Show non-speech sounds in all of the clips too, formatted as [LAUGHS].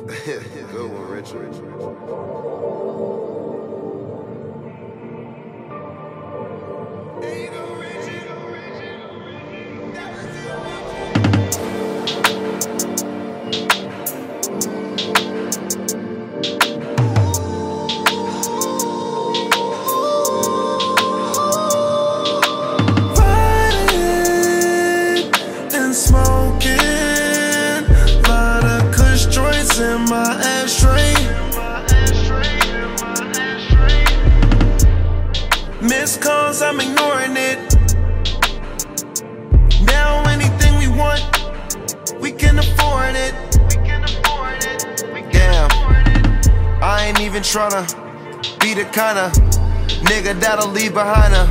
[LAUGHS] Good one, Richard. I'm ignoring it. Now anything we want, we can afford it. Damn, I ain't even tryna be the kinda nigga that'll leave behind a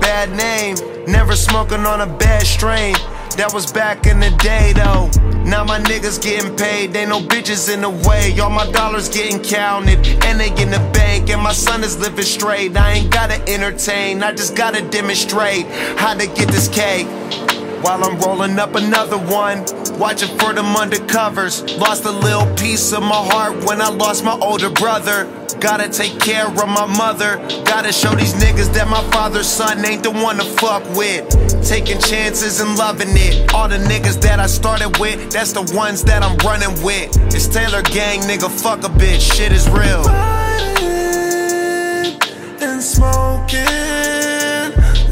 bad name. Never smoking on a bad strain. That was back in the day though. Now my niggas getting paid, ain't no bitches in the way. All my dollars getting counted, and they in the bank. And my son is living straight. I ain't gotta entertain, I just gotta demonstrate how to get this cake. While I'm rolling up another one, watching for them undercovers. Lost a little piece of my heart when I lost my older brother. Gotta take care of my mother. Gotta show these niggas that my father's son ain't the one to fuck with. Taking chances and loving it. All the niggas that I started with, that's the ones that I'm running with. It's Taylor Gang, nigga, fuck a bitch. Shit is real. and smoking.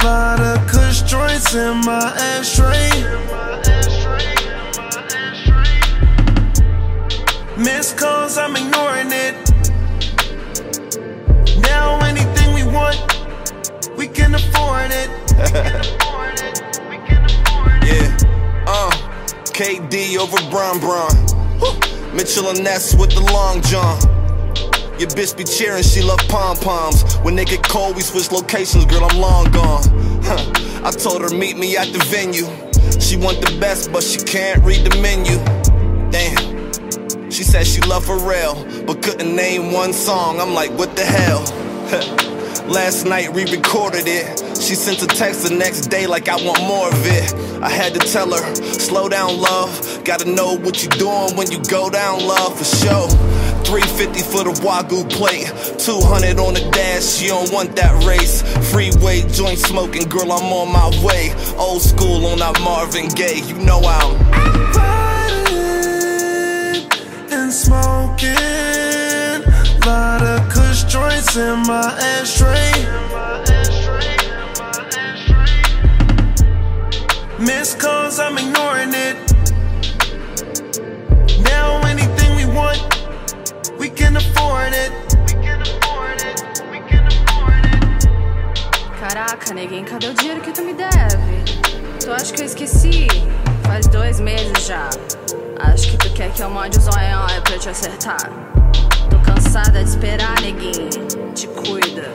Lot of kush joints in my ashtray. Missed calls, I'm ignoring it. Can afford it. [LAUGHS] Yeah, uh, KD over Bron Bron. Mitchell and Ness with the long john. Your bitch be cheering, she love pom poms. When they get cold, we switch locations, girl, I'm long gone. Huh. I told her meet me at the venue. She want the best, but she can't read the menu. Damn. She said she love Pharrell, but couldn't name one song. I'm like, what the hell? [LAUGHS] Last night we recorded it. She sent a text the next day like I want more of it. I had to tell her, slow down, love. Gotta know what you doing when you go down, love, for sure. 350 for the Wagyu plate, 200 on the dash. You don't want that race. Freeway joint smoking, girl, I'm on my way. Old school on that Marvin Gaye. You know I'm. Riding and smoking. In my ashtray. Calls, I'm ignoring it. Now anything we want, we can afford it. Caraca, neguinho, cadê o dinheiro que tu me deve? Tu acha que eu esqueci? Faz dois meses já. Acho que tu quer que eu mande o zoião aí pra te acertar. Cansada de esperar, neguinho. Te cuida.